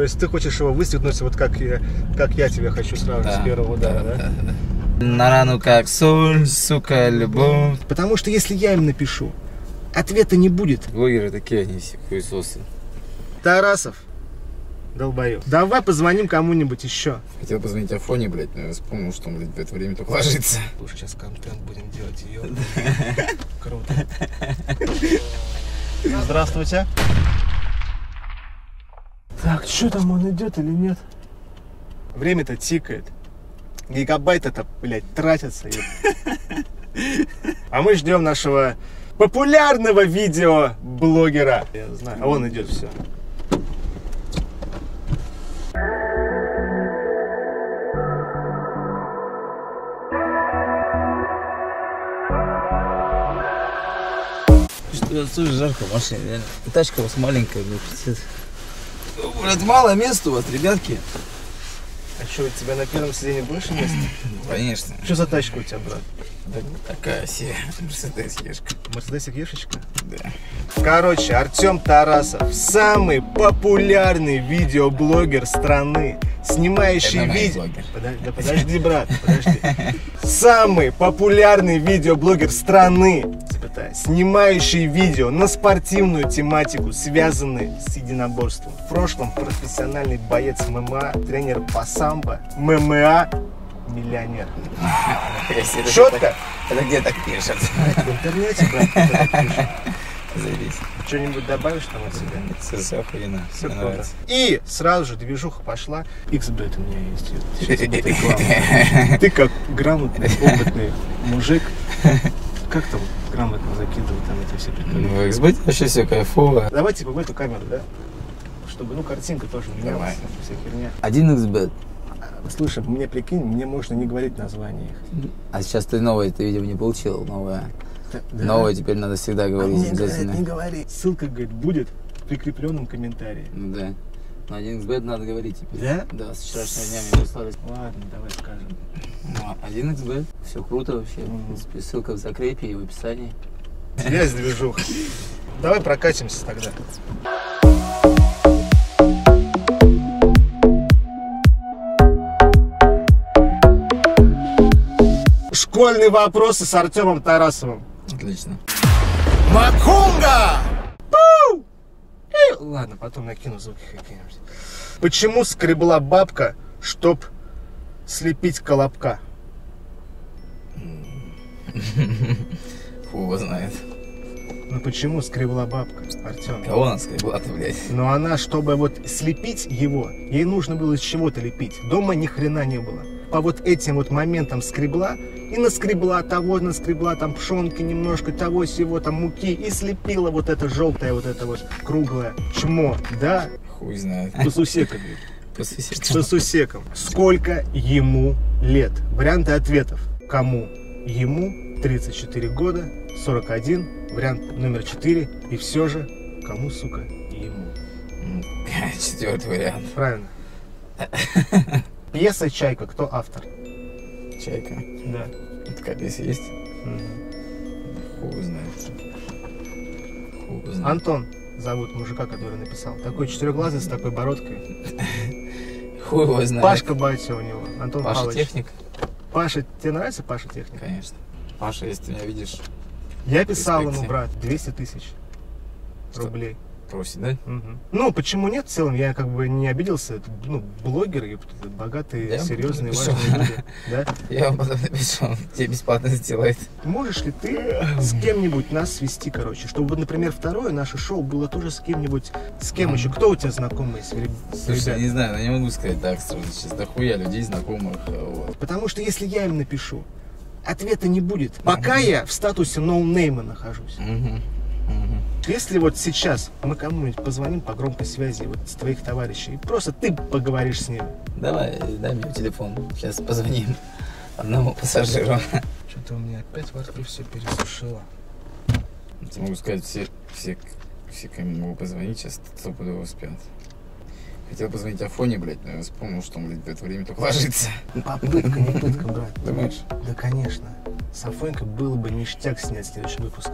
То есть ты хочешь его выстегнуть, вот как я, как я тебя хочу сразу с первого удара, да? На рану как соль, сука, любовь. Потому что если я им напишу, ответа не будет. Блогеры такие, они все хуесосы. Тарасов, долбоёб. Давай позвоним кому-нибудь еще. Хотел позвонить Афоне, блядь, но я вспомнил, что он, блядь, в это время только ложится. Слушай, сейчас контент будем делать, ее. Круто. Здравствуйте. Так, что там он идет или нет? Время-то тикает. Гигабайт-то, блядь, тратятся. еб. А мы ждем нашего популярного видеоблогера. Я знаю. А он идет все. Слушай, жарко в машине, реально. И тачка у вас маленькая, блядь, Блядь, мало места у вас, ребятки. А что, у тебя на первом сиденье больше места? Конечно. Что за тачка у тебя, брат? Такая себе Мерседес Ешка. Мерседесик Ешечка? Да. Короче, Артем Тарасов, самый популярный видеоблогер страны, снимающий видео... Подожди, да подожди, брат, подожди. Самый популярный видеоблогер страны, запятая, снимающий видео на спортивную тематику, связанные с единоборством. В прошлом профессиональный боец ММА, тренер по самбо, ММА, миллионер. Четко? Это где так пишут? В интернете, брат. Что-нибудь добавишь там от себя? Все, все охуенно. Все круто. И сразу же движуха пошла. XBet у меня есть. Ты как грамотный, опытный мужик, как там грамотно закидывать там эти все приколы? Ну, в XB вообще все кайфово. Давай типа в эту камеру, да? Чтобы, ну, картинка тоже менялась, Давай. вся херня. Один XB. Слушай, мне прикинь, мне можно не говорить название их. А сейчас ты новое, ты, видимо, не получил. Новое. Да. Новое теперь надо всегда А говорить мне говорят, не говори. Ссылка, говорит, будет в прикрепленном комментарии. Ну да. Один XB надо говорить теперь. Да? Да, с вчерашнего дня мне прислали. Ладно, давай скажем. Ну, один XB. Все круто вообще. Мгм. В принципе, ссылка в закрепе и в описании. Связь движуха. Давай прокатимся тогда. Школьные вопросы с Артемом Тарасовым. Отлично. Макунга! Ладно, потом накину звуки какие-нибудь. Почему скребла бабка, чтоб слепить колобка? Фу его знает. Ну почему скребла бабка, Артем? Кого она скребла-то, блядь? Но она, чтобы вот слепить его, ей нужно было из чего-то лепить. Дома ни хрена не было. По вот этим вот моментам скребла и наскребла того, наскребла там пшенки немножко, того всего там муки и слепила вот это желтое, вот это вот круглое чмо, да, Хуй знает. по сусекам. После По сусекам. Сколько ему лет? Варианты ответов. Кому? Ему 34 года, 41, вариант номер 4. И все же, кому, сука, ему? Четвертый вариант. Правильно. Пьеса «Чайка». Кто автор? Чайка. Да. Такая песня есть? Хуй знает. Хуй знает. Антон зовут мужика, который написал. Такой четырехглазый с такой бородкой. Хуй его знает. Пашка батя у него. Антон Паша Павлович. техник? Паша, тебе нравится Паша техник? Конечно. Паша, если ты меня видишь, Я писал ему, брат, 200 тысяч рублей. Просит, да? Мгм. Ну, почему нет? В целом, я как бы не обиделся. Это, ну, блогеры, богатые, Да, серьезные, напишу. важные люди. Да? Я вам потом напишу, он тебе бесплатно сделает. Можешь ли ты с кем-нибудь нас свести, короче, чтобы, например, второе наше шоу было тоже с кем-нибудь, с кем еще? Кто у тебя знакомый реб- Слушай, ребят? не знаю, ну не могу сказать так сразу сейчас. Дохуя людей знакомых. э, Вот. Потому что если я им напишу, ответа не будет. Пока я в статусе ноунейма нахожусь. Мгм. Мгм. Если вот сейчас мы кому-нибудь позвоним по громкой связи вот с твоих товарищей, и просто ты поговоришь с ним. Давай, дай мне телефон. Сейчас позвоним одному пассажиру. Что-то у меня опять во рту все пересушило. Я могу сказать, все, все, все, кому могу позвонить, сейчас стопудово спят. Хотел позвонить Афоне, блядь, но я вспомнил, что он, блядь, в это время только ложится. А пытка, не пытка, брат. Думаешь? Да, конечно. С Афонькой было бы ништяк снять следующий выпуск.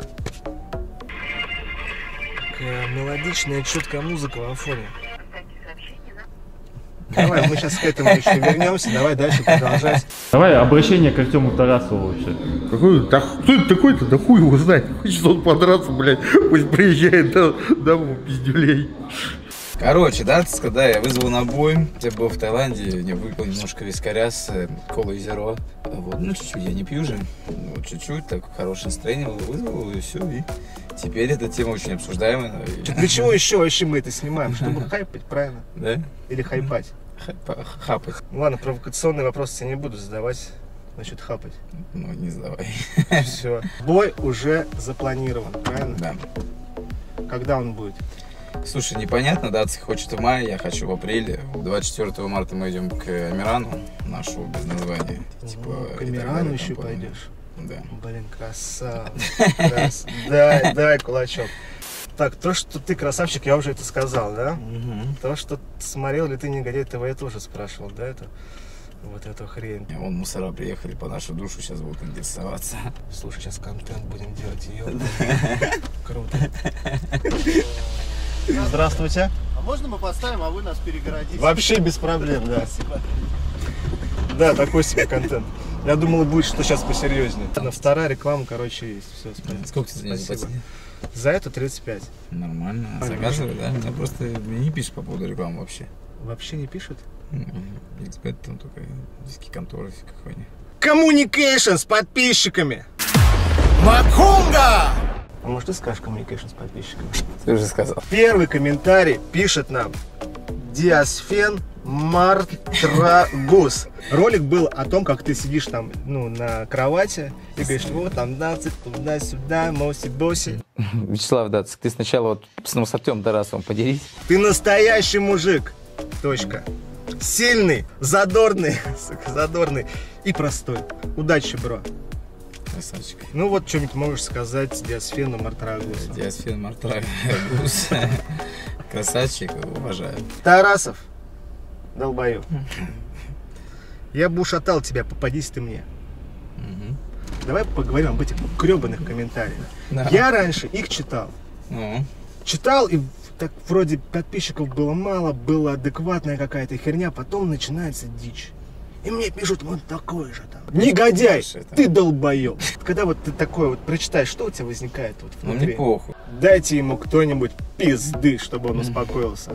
Какая мелодичная, четкая музыка в Афоне. Оставьте сообщение на Давай, мы сейчас к этому еще вернемся. Давай дальше продолжать. Давай обращение к Артему Тарасову вообще. Какой, да, кто это такой-то? Да хуй его знает. Хочет он подраться, блядь. Пусть приезжает до, домой, пиздюлей. Короче, да, ты сказал, да, я вызвал на бой. Я был в Таиланде, я выпил немножко вискаря с э, колой зеро. Вот, ну, чуть-чуть, я не пью же. Ну, чуть-чуть, так, хорошее настроение вызвал, и все. И теперь эта тема очень обсуждаемая. и- Для чего еще вообще мы это снимаем? Чтобы хайпать, правильно? Да? Или хайпать? Хапа- Хапать. Ну ладно, провокационные вопросы я не буду задавать. Насчет хапать. Ну, не сдавай. Все. Бой уже запланирован, правильно? Да. Когда он будет? Слушай, непонятно, датский хочет в мае, я хочу в апреле. 24 марта мы идем к Амирану, нашу без названия. Типа, Ну, к и так Амирану еще пойдешь. Да. Блин, красава. Крас- Дай, дай кулачок. Так, то, что ты красавчик, я уже это сказал, да? То, что смотрел ли ты негодяй ТВ, я тоже спрашивал, да, это? Вот эту хрень. Вон мусора приехали по нашу душу, сейчас будут интересоваться. Слушай, сейчас контент будем делать, ё. Круто. Здравствуйте. А можно мы поставим, а вы нас перегородите? Вообще без проблем, да. Да, такой себе контент. Я думал, будет что сейчас посерьезнее. Ладно, вторая реклама, короче, есть. Все, спасибо. Сколько ты за нее Спасибо. заплатили? За это 35. Нормально. Нормально. Заказывай, да? Меня просто мне не пишешь по поводу рекламы вообще. Вообще не пишут? Эксперт там только диски конторы какой-нибудь. Communication с подписчиками. Макунга! А может ты скажешь communication с подписчиками? Ты уже сказал. Первый комментарий пишет нам Диасфен Мартрагус. Ролик был о том, как ты сидишь там, ну, на кровати и говоришь, вот там 15, туда-сюда, моси-боси. Вячеслав, да, ты сначала вот с, ну, с Артемом Тарасовым поделись. Ты настоящий мужик. Точка. Сильный, задорный, задорный и простой. Удачи, бро. Красавчик. Ну вот, что-нибудь можешь сказать Диасфену Мартрагусу. Диасфен Мартрагус. Красавчик, уважаю. Тарасов, долбоёб. Я бы ушатал тебя, попадись ты мне. Мгм. Давай поговорим об этих гребаных комментариях. Да. Я раньше их читал. Ну, Читал, и так вроде подписчиков было мало, была адекватная какая-то херня, потом начинается дичь. И мне пишут вот такой же там. Негодяй, Слушай, это- ты долбоеб. Когда вот ты такое вот прочитаешь, что у тебя возникает вот ну внутри? мне похуй. Дайте ему кто-нибудь пизды, чтобы он успокоился.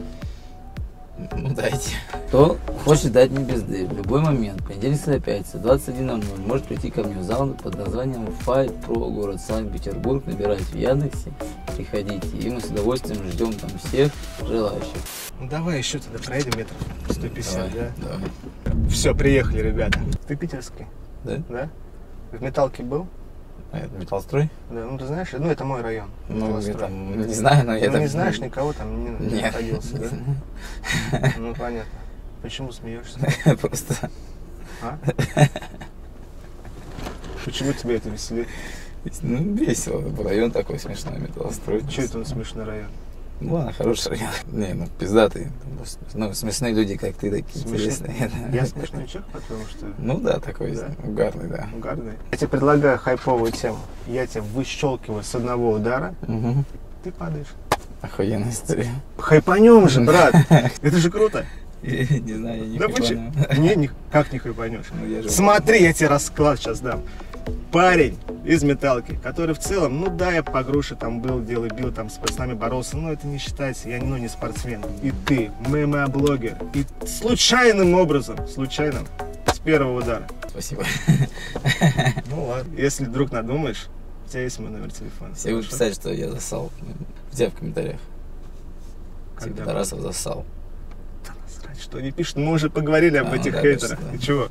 Ну дайте. Кто хочет дать мне пизды в любой момент, понедельник до пятница, 21.00, может прийти ко мне в зал под названием Fight Pro город Санкт-Петербург, набирайте в Яндексе, приходите, и мы с удовольствием ждем там всех желающих. Ну давай еще тогда проедем метров 150, Давай, да? давай. Все, приехали, ребята. Ты питерский, Да? да? В Металке был? А это металлстрой? Да, ну ты знаешь, ну это мой район. Ну, я там не знаю, но я Ну, там... не знаешь никого там не, не Нет. находился, да? Ну понятно. Почему смеешься? Просто... А? Почему тебя это веселит? Ну, весело. Район такой смешной, металлстрой. Че это он смешной район? Ну ладно, хороший район. Не, ну пиздатый. Ну, смешные люди, как ты, такие Смешно- интересные. Я смешной человек, потому что Ну да, такой Да. угарный, да. угарный. Я тебе предлагаю хайповую тему. Я тебя выщелкиваю с одного удара, Угу. ты падаешь. Охуенная история. Хайпанем же, брат! Это же круто! Не знаю, я не Да? Не, не, как не хайпанешь? Ну, я же- Смотри, я тебе расклад сейчас дам. Парень из металки, который в целом, ну да, я по груше там был, делал, бил, там с пацанами боролся, но это не считается, я ну, не спортсмен. И ты, ММА-блогер, и случайным образом, случайным, с первого удара. Спасибо. Ну ладно, если вдруг надумаешь, у тебя есть мой номер телефона. Все будут писать, что я засал. В тебя в комментариях. Типа Когда? Тарасов засал. Да Что они пишут, мы уже поговорили об А, этих да, хейтерах. да. И чего?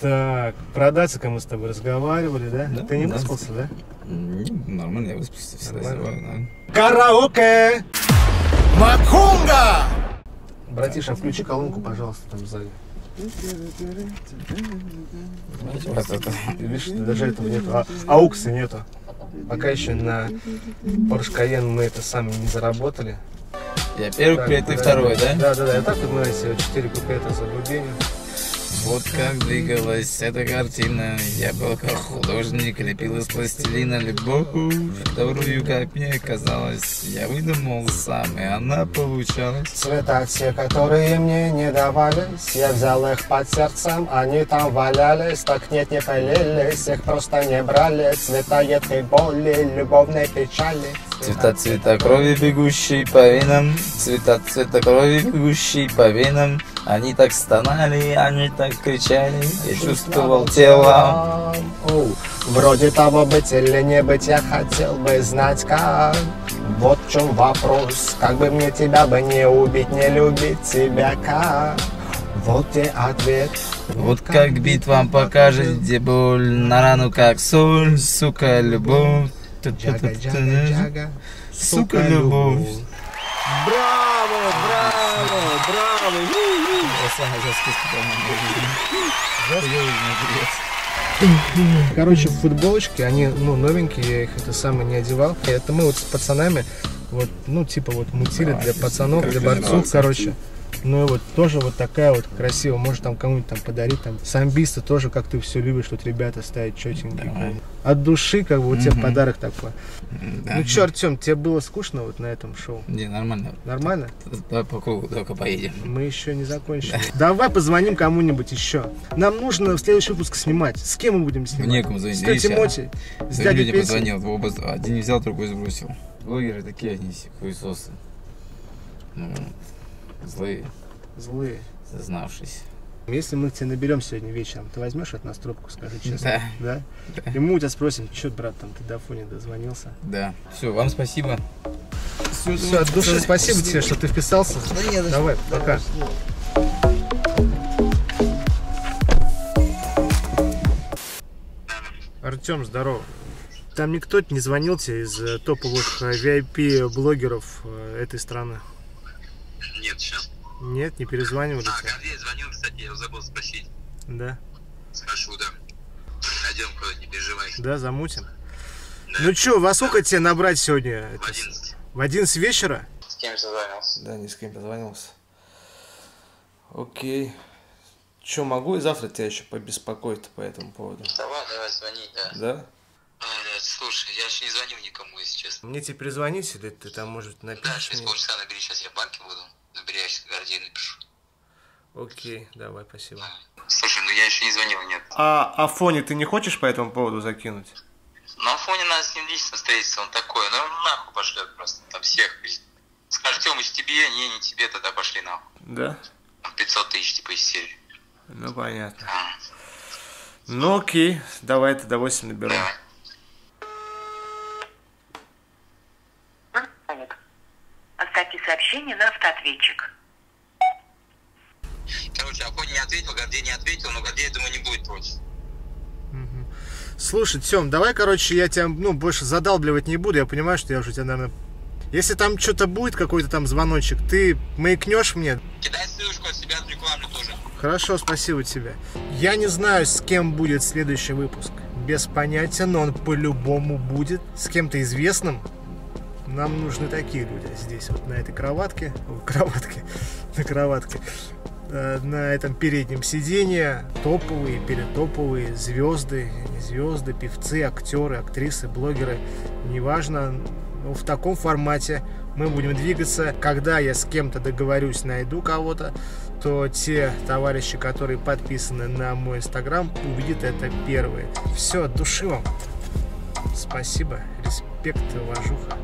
Так, про датчика мы с тобой разговаривали, да? Да, Ты не да. выспался, да? Нормально, я выспался, всегда Нормально. зеваю, Караоке! Макунга! Братиша, включи колонку, пожалуйста, там сзади. да. Видишь, даже этого нету. А, аукса нету. Пока еще на Porsche Cayenne мы это сами не заработали. Я первый куплет, ты второй, да? Да, да, да. И так вот мы 4 куплета за Рубинин. Вот как двигалась эта картина. Я был как художник, лепил из пластилина любовь Которую, как мне казалось, я выдумал сам И она получалась. Цвета те, которые мне не давались Я взял их под сердцем, они там валялись Так нет, не пылились, их просто не брали. Цвета едкой боли, любовной печали. Цвета цвета крови, бегущей по венам. Цвета цвета крови, бегущей по венам Они так стонали, они так кричали Я чувствовал телом Оу, Вроде того быть или не быть я хотел бы знать как. Вот в чем вопрос, как бы мне тебя бы не убить, не любить тебя как? Вот где ответ. Вот как бит вам покажет, где боль На рану как соль, сука, любовь. Джага, джага, джага, Сука, любовь. Браво, браво, браво! Короче, футболочки, они, ну, новенькие, я их это самое не одевал. Это мы вот с пацанами, вот, ну, типа вот мутили для пацанов, для борцов, короче. Ну и вот тоже вот такая вот красивая, может там кому-нибудь там подарить, там, самбисты тоже, как ты все любишь, вот ребята ставят четенькие. От души, как бы, вот тебе Мгм. подарок такой. Да. Ну что, Артем, тебе было скучно вот на этом шоу? Не, нормально Нормально? Давай по кругу только поедем Мы еще не закончили. Давай позвоним кому-нибудь еще. Нам нужно в следующий выпуск снимать. С кем мы будем снимать? Некому звонить. С тетей а? Моти? С дядей людям позвонил, оба, один взял, другой сбросил. Блогеры такие они хуесосы. Ну, злые, Злые. зазнавшись. Если мы к тебе наберем сегодня вечером, ты возьмешь от нас трубку, скажи честно? Да. Да? И мы у тебя спросим, что, брат, там ты до фоне дозвонился. Да. Все, вам спасибо. Все, от души спасибо тебе, что ты вписался. Давай, пока. Артем, здорово. Там никто не звонил тебе из э, топовых э, VIP-блогеров э, этой страны? Нет, сейчас. Нет, не перезванивали А? Гордей звонил, кстати, я забыл спросить. Да, Спрошу, да. Найдем кого не переживай. да, замутим. Да. Ну чё, во сколько тебе набрать сегодня? В это с- 11. В 11 вечера? С кем созвонился? Да, ни с кем позвонился. Окей. Че, могу и завтра тебя еще побеспокоить по этому поводу? Давай, давай, звони, да. Да? А, да, слушай, я еще не звонил никому, если честно. Мне тебе перезвонить или ты там, может, Да, напишешь через мне? полчаса набери, сейчас я в банке буду. Сейчас Гордею напишу. Окей, давай, спасибо. Слушай, ну я еще не звонил, нет. А Афоне ты не хочешь по этому поводу закинуть? На фоне надо с ним лично встретиться, он такой, ну нахуй пошлет просто, там всех. Скажет, Тёмыч, тебе, не, не тебе, тогда пошли нахуй. Да? Там 500 тысяч, типа, из серии. Ну, понятно. А, Ну, окей, давай тогда 8 наберу. давай. Оставьте сообщение на автоответчик. Короче, Афоня не ответил, Гордей не ответил, но Гордей, я думаю, не будет против. Слушай, Тём, давай, короче, я тебя, ну, больше задалбливать не буду. Я понимаю, что я уже тебя, наверное... Если там что-то будет, какой-то там звоночек, ты маякнешь мне? Кидай ссылочку от себя, рекламу тоже. Хорошо, спасибо тебе. Я не знаю, с кем будет следующий выпуск. Без понятия, но он по-любому будет. С кем-то известным. Нам нужны такие люди здесь, вот на этой кроватке. В кроватке. На кроватке. Э, На этом переднем сиденье топовые, перетоповые звезды, звезды, певцы, актеры, актрисы, блогеры, неважно, ну, в таком формате мы будем двигаться. Когда я с кем-то договорюсь, найду кого-то, то те товарищи, которые подписаны на мой инстаграм, увидят это первые. Все, от души вам. Спасибо, респект, уважуха.